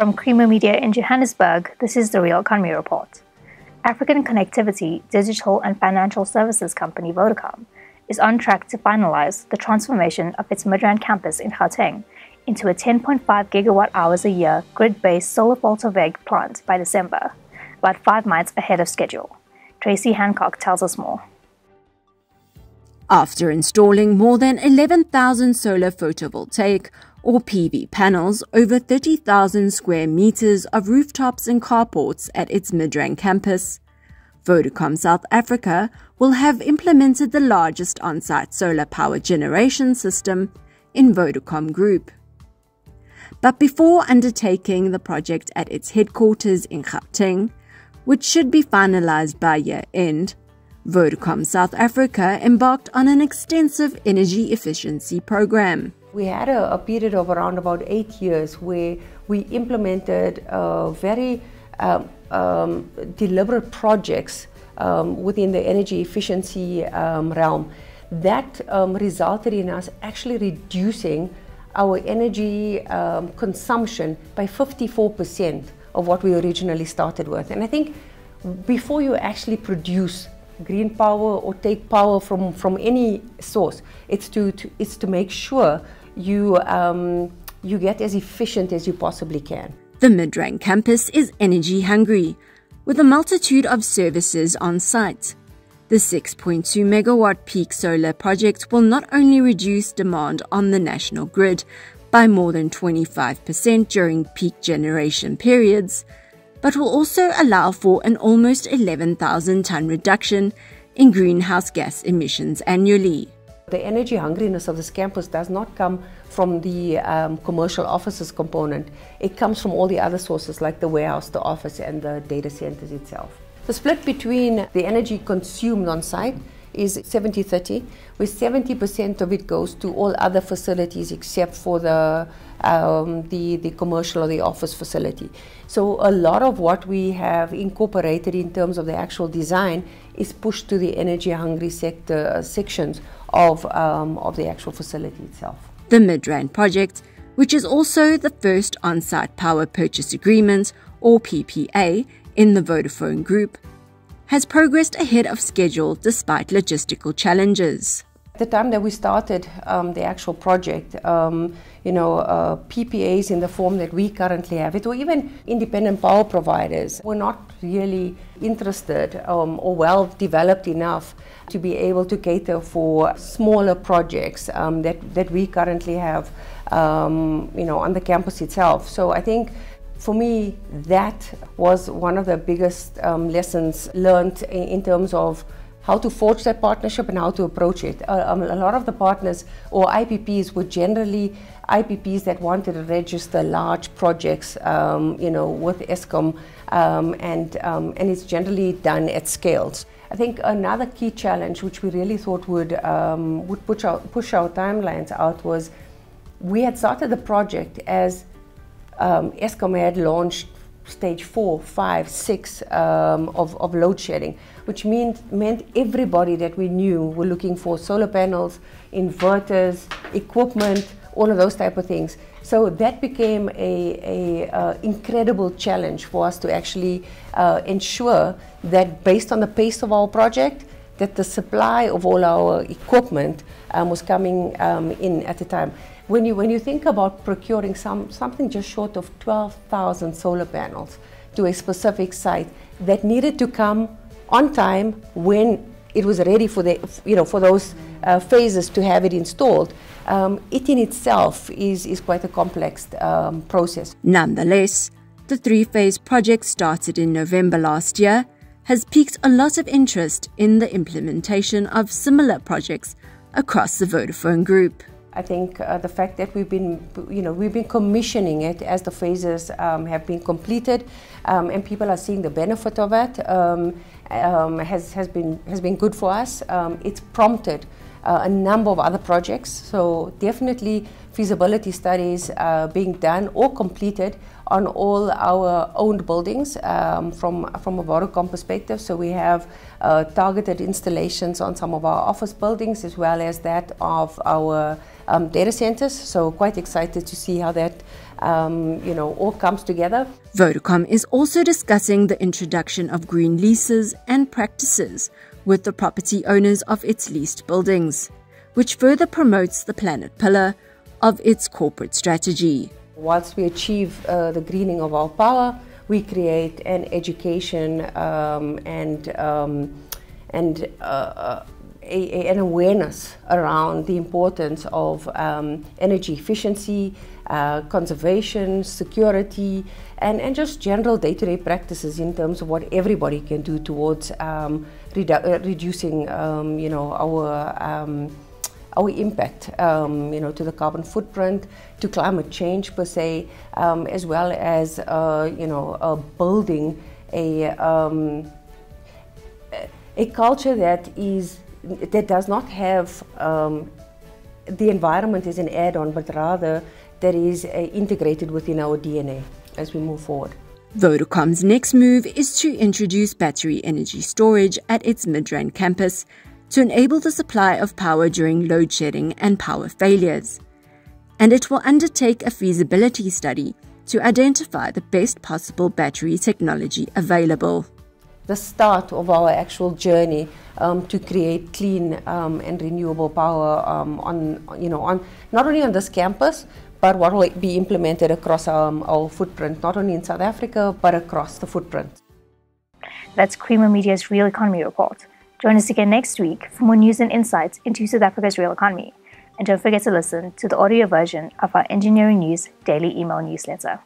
From Creamer Media in Johannesburg, this is the Real Economy Report. African Connectivity, Digital and Financial Services company Vodacom is on track to finalize the transformation of its Midrand campus in Gauteng into a 10.5 gigawatt hours a year grid-based solar photovoltaic plant by December, about five months ahead of schedule. Tracy Hancock tells us more. After installing more than 11,000 solar photovoltaic or PV panels over 30,000 square meters of rooftops and carports at its Midrand campus. Vodacom South Africa will have implemented the largest on-site solar power generation system in Vodacom Group. But before undertaking the project at its headquarters in Gauteng, which should be finalized by year end, Vodacom South Africa embarked on an extensive energy efficiency program. We had a, a, period of around about eight years where we implemented uh, very um, um, deliberate projects um, within the energy efficiency um, realm. That um, resulted in us actually reducing our energy um, consumption by 54% of what we originally started with. And I think before you actually produce green power or take power from, from any source, it's to, to, it's to make sure you, um, you get as efficient as you possibly can. The Midrand campus is energy hungry, with a multitude of services on site. The 6.2 megawatt peak solar project will not only reduce demand on the national grid by more than 25% during peak generation periods, but will also allow for an almost 11,000 ton reduction in greenhouse gas emissions annually. The energy hungriness of this campus does not come from the um, commercial offices component. It comes from all the other sources like the warehouse, the office and the data centers itself. The split between the energy consumed on site is 70-30, where 70% of it goes to all other facilities except for the, um, the, the commercial or the office facility. So a lot of what we have incorporated in terms of the actual design is pushed to the energy hungry sector uh, sections of, um, of the actual facility itself. The Midrand project, which is also the first on-site power purchase agreement or PPA in the Vodafone group, has progressed ahead of schedule despite logistical challenges. The time that we started um, the actual project, um, you know, uh, PPAs in the form that we currently have it, or even independent power providers, were not really interested um, or well developed enough to be able to cater for smaller projects um, that, that we currently have, um, you know, on the campus itself. So I think for me, that was one of the biggest um, lessons learned in, in, terms of how to forge that partnership and how to approach it. Uh, um, a lot of the partners or IPPs were generally IPPs that wanted to register large projects, um, you know, with Eskom, um, and um, and it's generally done at scales. I think another key challenge, which we really thought would um, would push our, push our timelines out, was we had started the project as um, Eskom had launched stage four, five, six um, of, of load shedding, which meant, meant everybody that we knew were looking for solar panels, inverters, equipment, all of those type of things. So that became a, a uh, incredible challenge for us to actually uh, ensure that based on the pace of our project, that the supply of all our equipment um, was coming um, in at the time. When you, when you think about procuring some, something just short of 12,000 solar panels to a specific site that needed to come on time when it was ready for, the, you know, for those uh, phases to have it installed, um, it in itself is, is quite a complex um, process. Nonetheless, the three-phase project started in November last year has piqued a lot of interest in the implementation of similar projects across the Vodafone Group. I think uh, the fact that we've been, you know, we've been commissioning it as the phases um, have been completed, um, and people are seeing the benefit of it, um, um has has been has been good for us. Um, it's prompted uh, a number of other projects. So definitely feasibility studies uh, being done or completed on all our owned buildings um, from, from a Vodacom perspective. So we have uh, targeted installations on some of our office buildings as well as that of our um, data centers. So quite excited to see how that um, you know, all comes together. Vodacom is also discussing the introduction of green leases and practices with the property owners of its leased buildings, which further promotes the planet pillar of its corporate strategy. Whilst we achieve uh, the greening of our power, we create an education um, and um, and uh, uh a, an awareness around the importance of um, energy efficiency, uh, conservation, security, and, and just general day-to-day practices in terms of what everybody can do towards um, redu uh, reducing, um, you know, our um, our impact, um, you know, to the carbon footprint, to climate change per se, um, as well as, uh, you know, uh, building a a culture that is that does not have um, the environment as an add-on, but rather that is uh, integrated within our DNA as we move forward. Vodacom's next move is to introduce battery energy storage at its Midrand campus to enable the supply of power during load shedding and power failures. And it will undertake a feasibility study to identify the best possible battery technology available the start of our actual journey um, to create clean um, and renewable power um, on, you know, on not only on this campus, but what will it be implemented across um, our footprint, not only in South Africa, but across the footprint. That's Creamer Media's Real Economy Report. Join us again next week for more news and insights into South Africa's real economy. And don't forget to listen to the audio version of our Engineering News daily email newsletter.